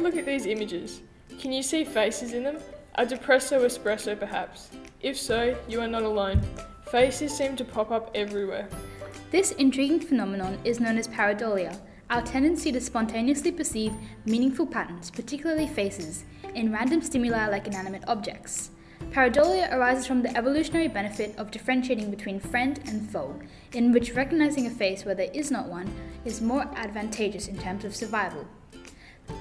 look at these images. Can you see faces in them? A depresso espresso perhaps? If so, you are not alone. Faces seem to pop up everywhere. This intriguing phenomenon is known as pareidolia, our tendency to spontaneously perceive meaningful patterns, particularly faces, in random stimuli like inanimate objects. Pareidolia arises from the evolutionary benefit of differentiating between friend and foe, in which recognizing a face where there is not one is more advantageous in terms of survival.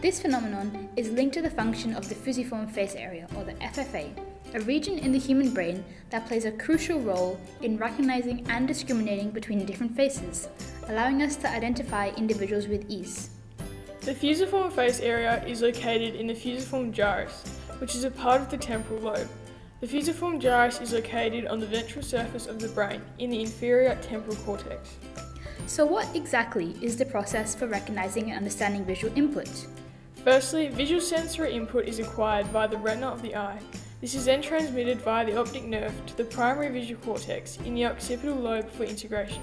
This phenomenon is linked to the function of the fusiform face area, or the FFA, a region in the human brain that plays a crucial role in recognizing and discriminating between different faces, allowing us to identify individuals with ease. The fusiform face area is located in the fusiform gyrus, which is a part of the temporal lobe. The fusiform gyrus is located on the ventral surface of the brain in the inferior temporal cortex. So, what exactly is the process for recognizing and understanding visual input? Firstly, visual sensory input is acquired via the retina of the eye. This is then transmitted via the optic nerve to the primary visual cortex in the occipital lobe for integration.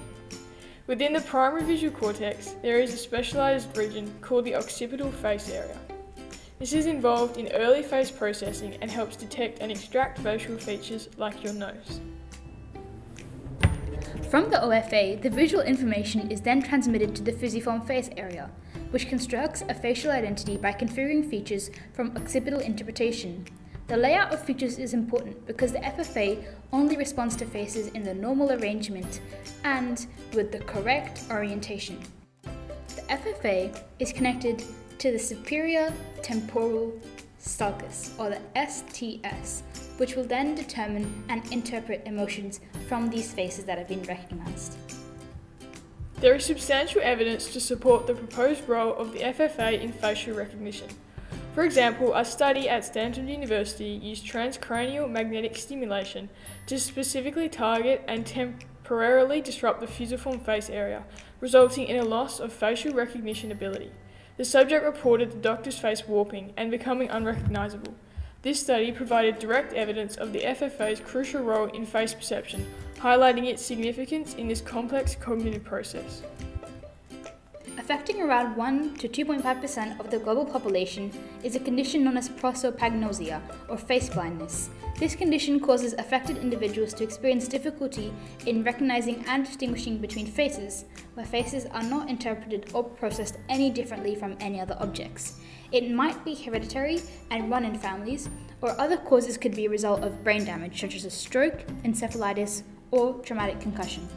Within the primary visual cortex, there is a specialized region called the occipital face area. This is involved in early face processing and helps detect and extract facial features like your nose. From the OFA, the visual information is then transmitted to the fusiform face area, which constructs a facial identity by configuring features from occipital interpretation. The layout of features is important because the FFA only responds to faces in the normal arrangement and with the correct orientation. The FFA is connected to the superior temporal sulcus, or the STS, which will then determine and interpret emotions from these faces that have been recognized. There is substantial evidence to support the proposed role of the FFA in facial recognition. For example, a study at Stanford University used transcranial magnetic stimulation to specifically target and temporarily disrupt the fusiform face area, resulting in a loss of facial recognition ability. The subject reported the doctor's face warping and becoming unrecognizable. This study provided direct evidence of the FFA's crucial role in face perception, highlighting its significance in this complex cognitive process. Affecting around 1 to 2.5% of the global population is a condition known as prosopagnosia, or face blindness. This condition causes affected individuals to experience difficulty in recognizing and distinguishing between faces, where faces are not interpreted or processed any differently from any other objects. It might be hereditary and run in families, or other causes could be a result of brain damage, such as a stroke, encephalitis, or traumatic concussion.